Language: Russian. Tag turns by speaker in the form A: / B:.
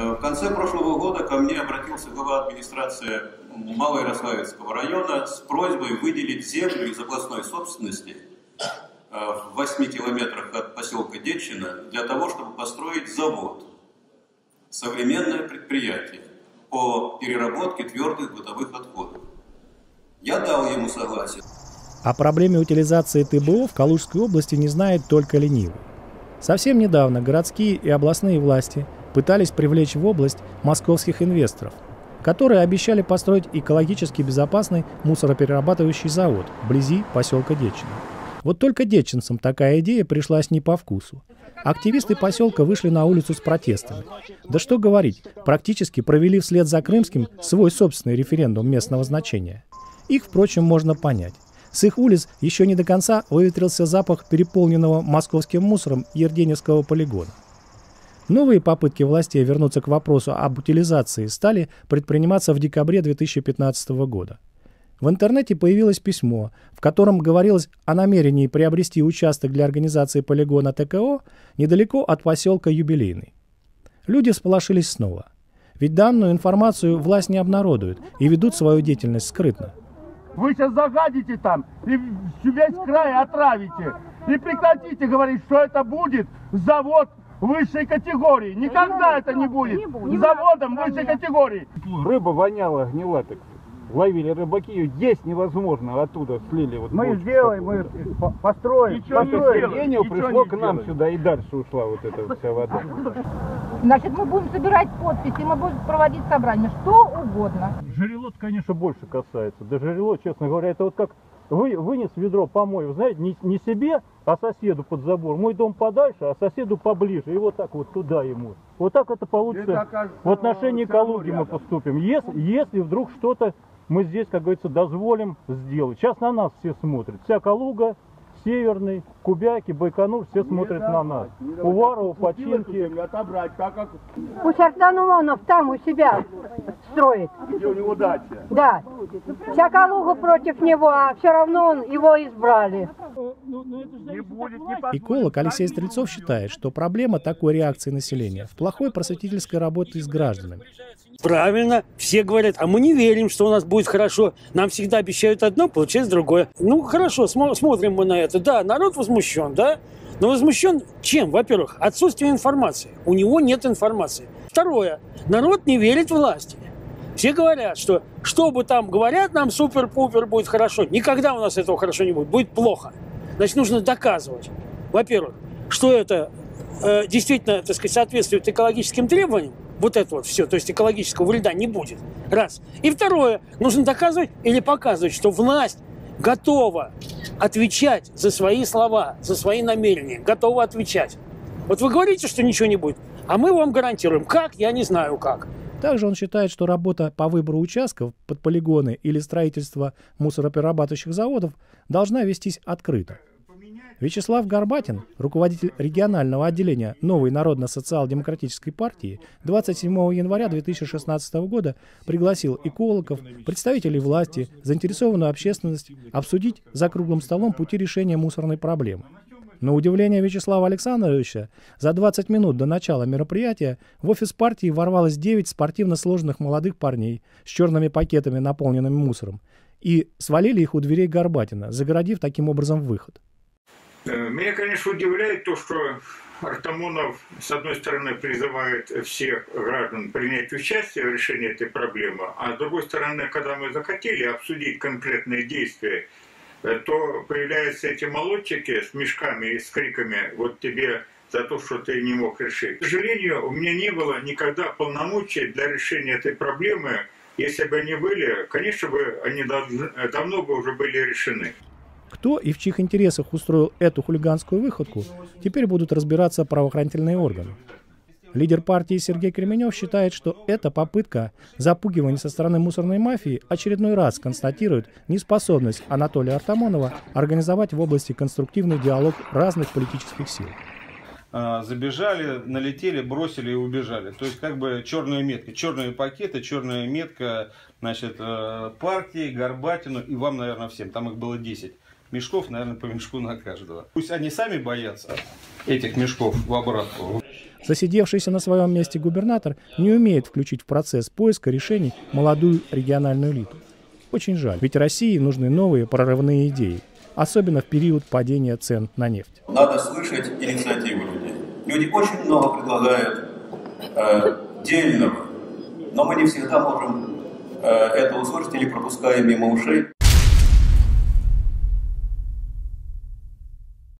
A: Э, в конце прошлого года ко мне обратился глава администрации Малоярославецкого района с просьбой выделить землю из областной собственности э, в 8 километрах от поселка Детчина для того, чтобы построить завод, современное предприятие по переработке твердых бытовых отходов. Я дал ему согласие.
B: О проблеме утилизации ТБО в Калужской области не знает только ленивый. Совсем недавно городские и областные власти пытались привлечь в область московских инвесторов, которые обещали построить экологически безопасный мусороперерабатывающий завод вблизи поселка Детчина. Вот только детчинцам такая идея пришлась не по вкусу. Активисты поселка вышли на улицу с протестами. Да что говорить, практически провели вслед за Крымским свой собственный референдум местного значения. Их, впрочем, можно понять. С их улиц еще не до конца выветрился запах переполненного московским мусором Ерденевского полигона. Новые попытки властей вернуться к вопросу об утилизации стали предприниматься в декабре 2015 года. В интернете появилось письмо, в котором говорилось о намерении приобрести участок для организации полигона ТКО недалеко от поселка Юбилейный. Люди сполошились снова. Ведь данную информацию власть не обнародует и ведут свою деятельность скрытно.
C: Вы сейчас загадите там и весь край отравите. И прекратите говорить, что это будет завод высшей категории. Никогда это не будет. Заводом высшей категории.
D: Рыба воняла, гнила так ловили рыбаки, ее есть невозможно, оттуда слили. Вот
C: мы сделаем, мы построим.
D: Ничего построим. Не пришло к нам сюда и дальше ушла вот эта вся вода.
E: Значит, мы будем собирать подписи, мы будем проводить собрания, что угодно.
D: Жерелот, конечно, больше касается. Да жерелот, честно говоря, это вот как вы, вынес ведро помоев, знаете, не, не себе, а соседу под забор. Мой дом подальше, а соседу поближе. И вот так вот туда ему. Вот так это получится. Это, окажется, в отношении Калуги мы поступим. Если, если вдруг что-то мы здесь, как говорится, дозволим сделать. Сейчас на нас все смотрят. Вся Калуга, Северный, Кубяки, Байконур, все смотрят на нас. Уварова, Починки.
E: Отобрать, как, как... Пусть Артанумонов там у себя строит.
C: Где у него дача.
E: Да. Вся Калуга против него, а все равно он, его избрали.
B: Эколог Алексей Стрельцов считает, что проблема такой реакции населения в плохой просветительской работе с гражданами.
F: Правильно, все говорят, а мы не верим, что у нас будет хорошо. Нам всегда обещают одно, получается другое. Ну, хорошо, смо- смотрим мы на это. Да, народ возмущен, да? Но возмущен чем? Во-первых, отсутствие информации. У него нет информации. Второе, народ не верит власти. Все говорят, что что бы там говорят, нам супер-пупер будет хорошо. Никогда у нас этого хорошо не будет, будет плохо. Значит, нужно доказывать, во-первых, что это э, действительно, так сказать, соответствует экологическим требованиям, вот это вот все, то есть экологического вреда не будет. Раз. И второе, нужно доказывать или показывать, что власть готова отвечать за свои слова, за свои намерения, готова отвечать. Вот вы говорите, что ничего не будет, а мы вам гарантируем. Как? Я не знаю как.
B: Также он считает, что работа по выбору участков под полигоны или строительство мусороперерабатывающих заводов должна вестись открыто. Вячеслав Горбатин, руководитель регионального отделения новой Народно-социал-демократической партии, 27 января 2016 года пригласил экологов, представителей власти, заинтересованную общественность обсудить за круглым столом пути решения мусорной проблемы. На удивление Вячеслава Александровича, за 20 минут до начала мероприятия в офис партии ворвалось 9 спортивно сложных молодых парней с черными пакетами, наполненными мусором, и свалили их у дверей Горбатина, загородив таким образом выход.
G: Э, меня, конечно, удивляет то, что Артамонов, с одной стороны, призывает всех граждан принять участие в решении этой проблемы, а с другой стороны, когда мы захотели обсудить конкретные действия, то появляются эти молодчики с мешками и с криками «вот тебе за то, что ты не мог решить». К сожалению, у меня не было никогда полномочий для решения этой проблемы. Если бы они были, конечно бы они давно бы уже были решены.
B: Кто и в чьих интересах устроил эту хулиганскую выходку, теперь будут разбираться правоохранительные органы. Лидер партии Сергей Кременев считает, что эта попытка запугивания со стороны мусорной мафии очередной раз констатирует неспособность Анатолия Артамонова организовать в области конструктивный диалог разных политических сил.
H: А, забежали, налетели, бросили и убежали. То есть как бы черная метка, черные пакеты, черная метка значит, э, партии, Горбатину и вам, наверное, всем. Там их было 10 мешков, наверное, по мешку на каждого. Пусть они сами боятся этих мешков в обратку.
B: Засидевшийся на своем месте губернатор не умеет включить в процесс поиска решений молодую региональную элиту. Очень жаль, ведь России нужны новые прорывные идеи, особенно в период падения цен на нефть.
A: Надо слышать инициативу людей. Люди очень много предлагают э, дельного, но мы не всегда можем э, это услышать или пропускаем мимо ушей.